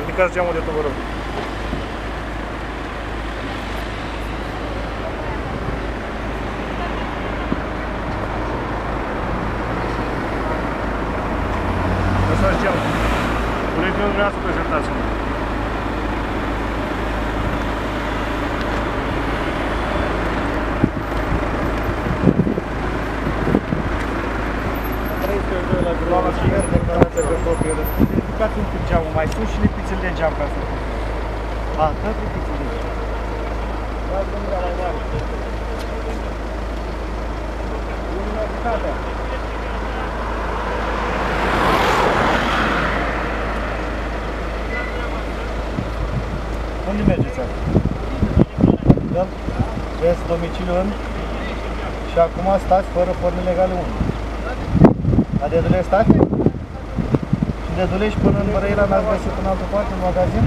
Ridicați geamul de tot, vă rog. Lăsați geamul. Buletinul dumneavoastră prezentați-mă. Doamna Sfânt, declarația de copie răspunde. Ridicați un pic geamul mai sus și lipiți-l de geam ca să... A, da, lipiți-l de geam. Dați drumul la mai mare. Luminozitatea. Unde mergeți acum? Da? Veți domiciliul în? Și acum stați fără forme legale unde? La Dedule stați? Și Dedule și până în Brăila n-ați găsit în altă parte, în magazin?